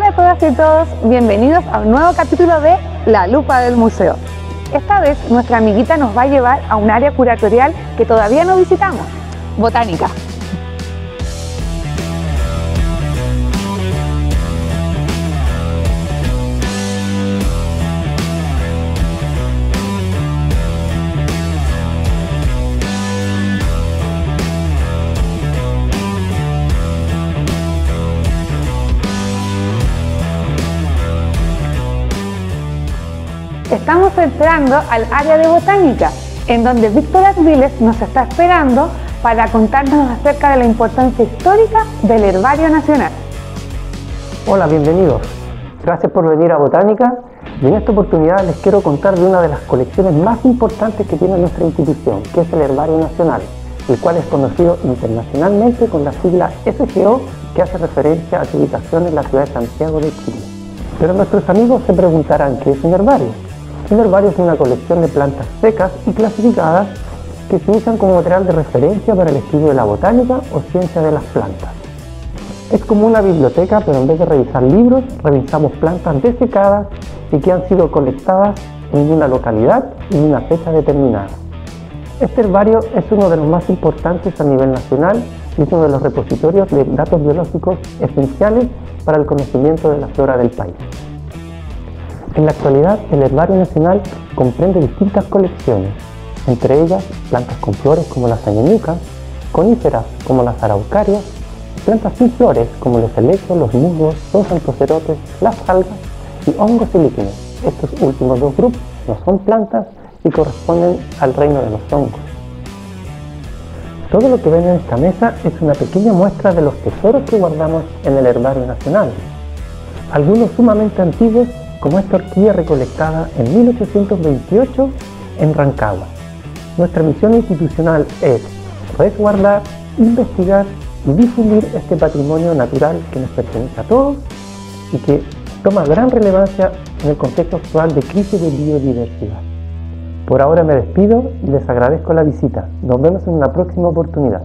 a todas y todos, bienvenidos a un nuevo capítulo de La Lupa del Museo. Esta vez nuestra amiguita nos va a llevar a un área curatorial que todavía no visitamos, botánica. Estamos entrando al área de botánica, en donde Víctor Asviles nos está esperando para contarnos acerca de la importancia histórica del Herbario Nacional. Hola, bienvenidos. Gracias por venir a Botánica y en esta oportunidad les quiero contar de una de las colecciones más importantes que tiene nuestra institución, que es el Herbario Nacional, el cual es conocido internacionalmente con la sigla SGO, que hace referencia a su ubicación en la ciudad de Santiago de Chile. Pero nuestros amigos se preguntarán qué es un herbario. Un herbario es una colección de plantas secas y clasificadas que se usan como material de referencia para el estudio de la botánica o ciencia de las plantas. Es como una biblioteca, pero en vez de revisar libros, revisamos plantas desecadas y que han sido colectadas en una localidad y una fecha determinada. Este herbario es uno de los más importantes a nivel nacional y es uno de los repositorios de datos biológicos esenciales para el conocimiento de la flora del país. En la actualidad, el Herbario Nacional comprende distintas colecciones, entre ellas plantas con flores como las añeñucas, coníferas como las araucarias, plantas sin flores como los helechos, los musgos, los antocerotes, las algas y hongos y líquenes. Estos últimos dos grupos no son plantas y corresponden al reino de los hongos. Todo lo que ven en esta mesa es una pequeña muestra de los tesoros que guardamos en el Herbario Nacional. Algunos sumamente antiguos como esta orquídea recolectada en 1828 en Rancagua. Nuestra misión institucional es resguardar, investigar y difundir este patrimonio natural que nos pertenece a todos y que toma gran relevancia en el contexto actual de crisis de biodiversidad. Por ahora me despido y les agradezco la visita. Nos vemos en una próxima oportunidad.